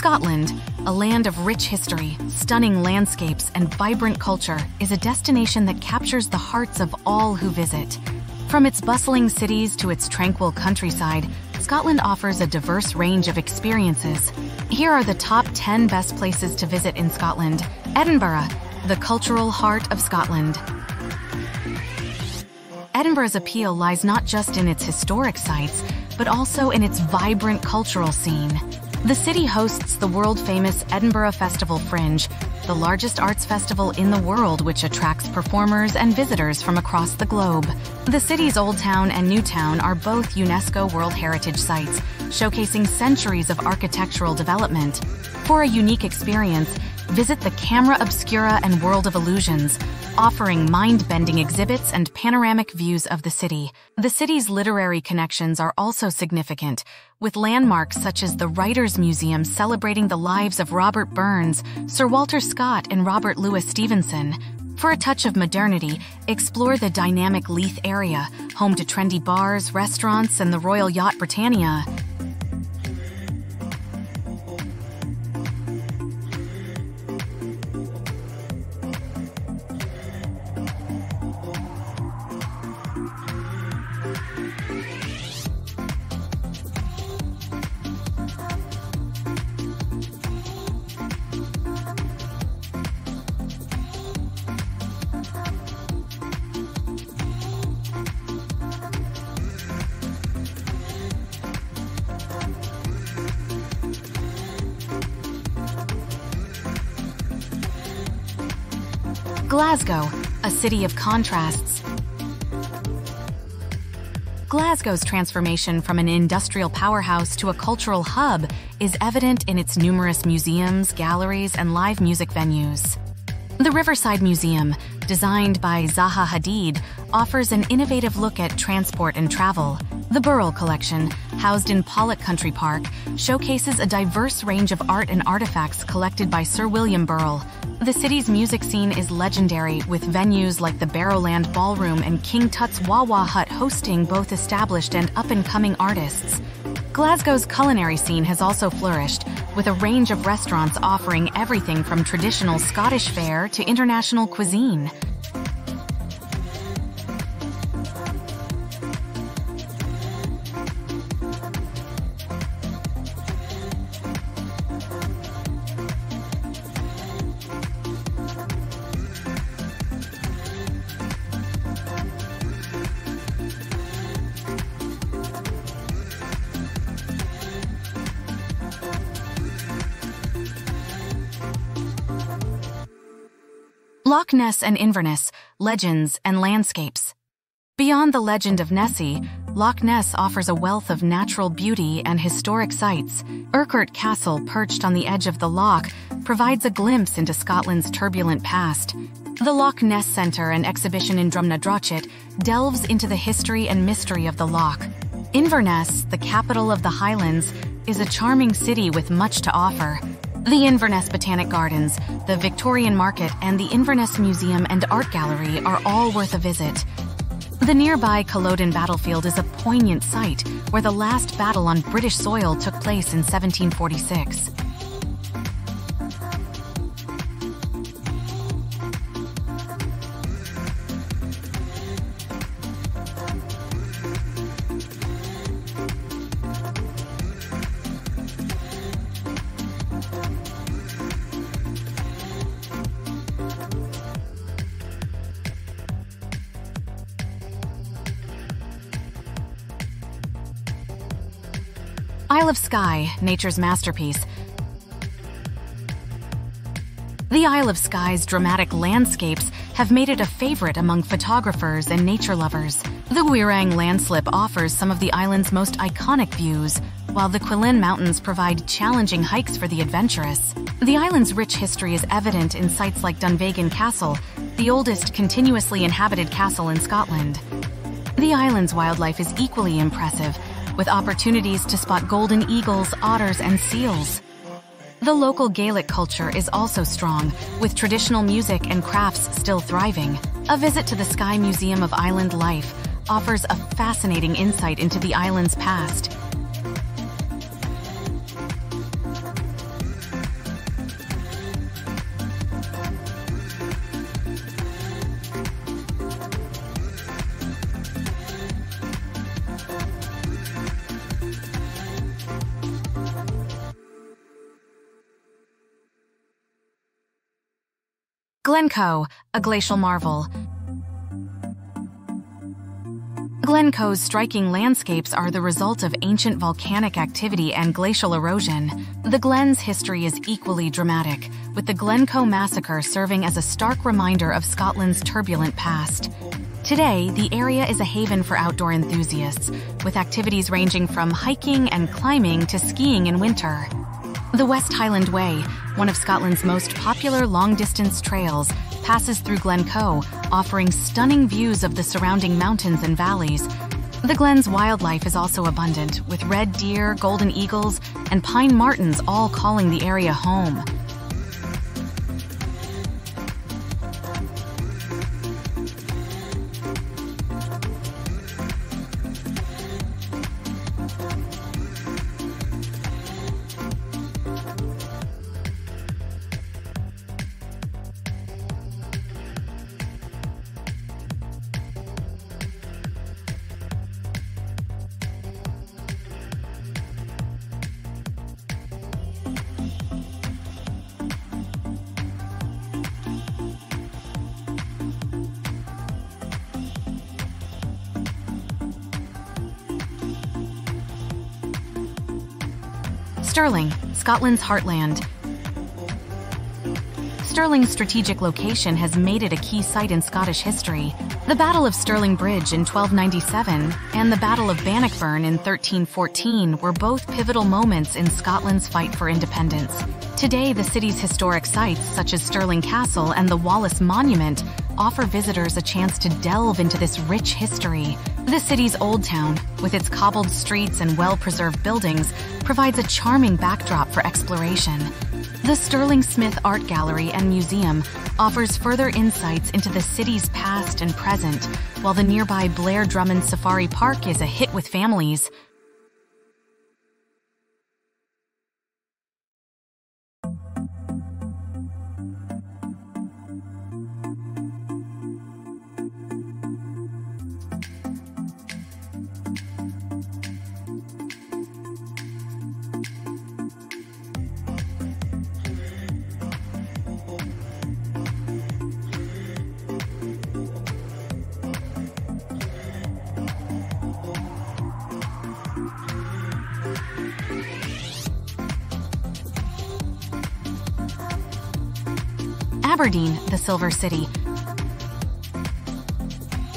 Scotland, a land of rich history, stunning landscapes, and vibrant culture, is a destination that captures the hearts of all who visit. From its bustling cities to its tranquil countryside, Scotland offers a diverse range of experiences. Here are the top 10 best places to visit in Scotland. Edinburgh, the cultural heart of Scotland. Edinburgh's appeal lies not just in its historic sites, but also in its vibrant cultural scene. The city hosts the world-famous Edinburgh Festival Fringe, the largest arts festival in the world which attracts performers and visitors from across the globe. The city's Old Town and New Town are both UNESCO World Heritage Sites, showcasing centuries of architectural development. For a unique experience, visit the Camera Obscura and World of Illusions, offering mind-bending exhibits and panoramic views of the city. The city's literary connections are also significant, with landmarks such as the Writers' Museum celebrating the lives of Robert Burns, Sir Walter Scott, and Robert Louis Stevenson. For a touch of modernity, explore the dynamic Leith area, home to trendy bars, restaurants, and the Royal Yacht Britannia. Glasgow, a city of contrasts. Glasgow's transformation from an industrial powerhouse to a cultural hub is evident in its numerous museums, galleries, and live music venues. The Riverside Museum, designed by Zaha Hadid, offers an innovative look at transport and travel. The Burrell Collection, housed in Pollok Country Park, showcases a diverse range of art and artifacts collected by Sir William Burrell, the city's music scene is legendary, with venues like the Barrowland Ballroom and King Tut's Wah Hut hosting both established and up-and-coming artists. Glasgow's culinary scene has also flourished, with a range of restaurants offering everything from traditional Scottish fare to international cuisine. Loch Ness and Inverness, Legends and Landscapes. Beyond the legend of Nessie, Loch Ness offers a wealth of natural beauty and historic sites. Urquhart Castle, perched on the edge of the loch, provides a glimpse into Scotland's turbulent past. The Loch Ness Centre and exhibition in Drumnadrochit delves into the history and mystery of the loch. Inverness, the capital of the Highlands, is a charming city with much to offer. The Inverness Botanic Gardens, the Victorian Market, and the Inverness Museum and Art Gallery are all worth a visit. The nearby Culloden battlefield is a poignant site where the last battle on British soil took place in 1746. Of Skye, nature's masterpiece. The Isle of Skye's dramatic landscapes have made it a favorite among photographers and nature lovers. The Quiraing landslip offers some of the island's most iconic views, while the Cuillin Mountains provide challenging hikes for the adventurous. The island's rich history is evident in sites like Dunvegan Castle, the oldest continuously inhabited castle in Scotland. The island's wildlife is equally impressive, with opportunities to spot golden eagles, otters, and seals. The local Gaelic culture is also strong, with traditional music and crafts still thriving. A visit to the Skye Museum of Island Life offers a fascinating insight into the island's past. Glencoe, a glacial marvel. Glencoe's striking landscapes are the result of ancient volcanic activity and glacial erosion. The Glen's history is equally dramatic, with the Glencoe massacre serving as a stark reminder of Scotland's turbulent past. Today, the area is a haven for outdoor enthusiasts, with activities ranging from hiking and climbing to skiing in winter. The West Highland Way, one of Scotland's most popular long-distance trails, passes through Glencoe, offering stunning views of the surrounding mountains and valleys. The Glen's wildlife is also abundant, with red deer, golden eagles, and pine martens all calling the area home. Stirling, Scotland's heartland. Stirling's strategic location has made it a key site in Scottish history. The Battle of Stirling Bridge in 1297 and the Battle of Bannockburn in 1314 were both pivotal moments in Scotland's fight for independence. Today, the city's historic sites, such as Stirling Castle and the Wallace Monument, offer visitors a chance to delve into this rich history. The city's Old Town, with its cobbled streets and well-preserved buildings, provides a charming backdrop for exploration. The Stirling Smith Art Gallery and Museum offers further insights into the city's past and present, while the nearby Blair Drummond Safari Park is a hit with families. Aberdeen, the Silver City.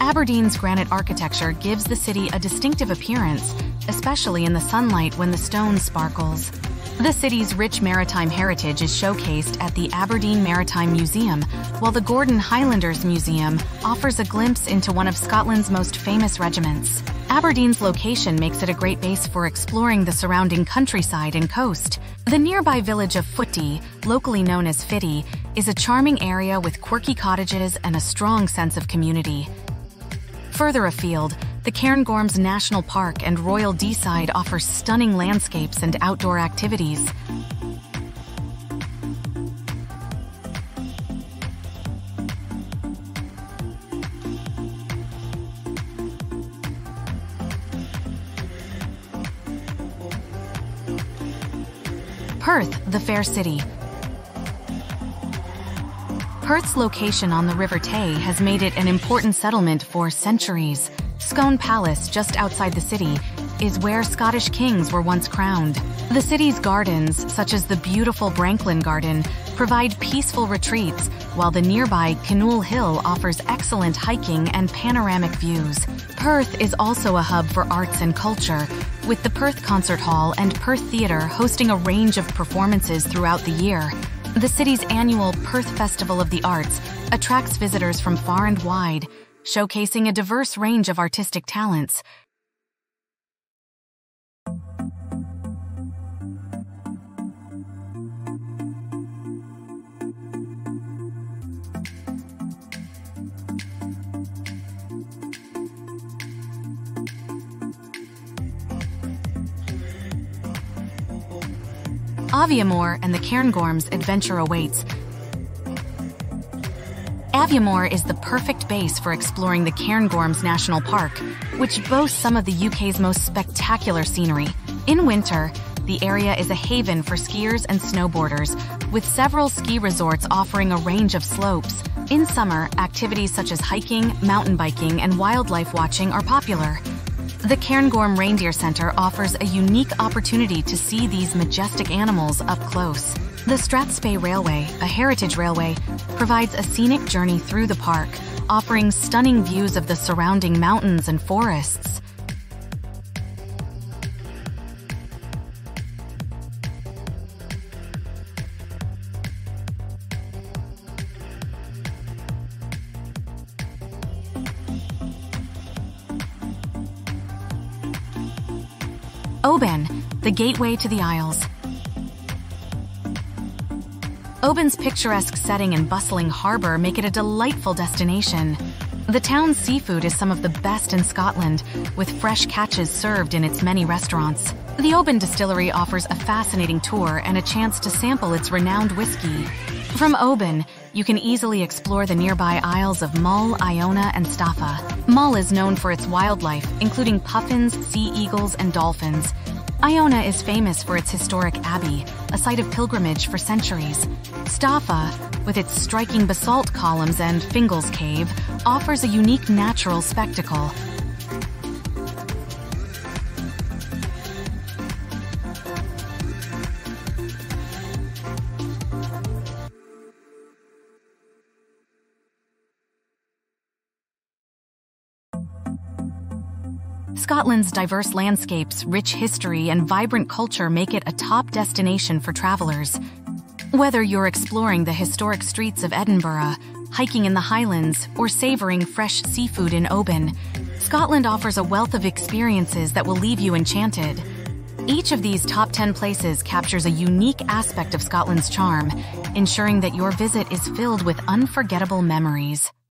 Aberdeen's granite architecture gives the city a distinctive appearance, especially in the sunlight when the stone sparkles. The city's rich maritime heritage is showcased at the Aberdeen Maritime Museum, while the Gordon Highlanders Museum offers a glimpse into one of Scotland's most famous regiments. Aberdeen's location makes it a great base for exploring the surrounding countryside and coast. The nearby village of Footdee, locally known as Fittie, is a charming area with quirky cottages and a strong sense of community. Further afield, the Cairngorms National Park and Royal Deeside offer stunning landscapes and outdoor activities. Perth, the fair city. Perth's location on the River Tay has made it an important settlement for centuries. Scone Palace, just outside the city, is where Scottish kings were once crowned. The city's gardens, such as the beautiful Branklyn Garden, provide peaceful retreats, while the nearby Kinnoull Hill offers excellent hiking and panoramic views. Perth is also a hub for arts and culture, with the Perth Concert Hall and Perth Theatre hosting a range of performances throughout the year. The city's annual Perth Festival of the Arts attracts visitors from far and wide, showcasing a diverse range of artistic talents. Aviemore and the Cairngorms adventure awaits. Aviemore is the perfect base for exploring the Cairngorms National Park, which boasts some of the UK's most spectacular scenery. In winter, the area is a haven for skiers and snowboarders, with several ski resorts offering a range of slopes. In summer, activities such as hiking, mountain biking, and wildlife watching are popular. The Cairngorm Reindeer Center offers a unique opportunity to see these majestic animals up close. The Strathspey Railway, a heritage railway, provides a scenic journey through the park, offering stunning views of the surrounding mountains and forests. Oban, the gateway to the Isles. Oban's picturesque setting and bustling harbor make it a delightful destination. The town's seafood is some of the best in Scotland, with fresh catches served in its many restaurants. The Oban Distillery offers a fascinating tour and a chance to sample its renowned whiskey. From Oban, you can easily explore the nearby isles of Mull, Iona, and Staffa. Mull is known for its wildlife, including puffins, sea eagles, and dolphins. Iona is famous for its historic abbey, a site of pilgrimage for centuries. Staffa, with its striking basalt columns and Fingal's Cave, offers a unique natural spectacle. Scotland's diverse landscapes, rich history, and vibrant culture make it a top destination for travelers. Whether you're exploring the historic streets of Edinburgh, hiking in the Highlands, or savoring fresh seafood in Oban, Scotland offers a wealth of experiences that will leave you enchanted. Each of these top 10 places captures a unique aspect of Scotland's charm, ensuring that your visit is filled with unforgettable memories.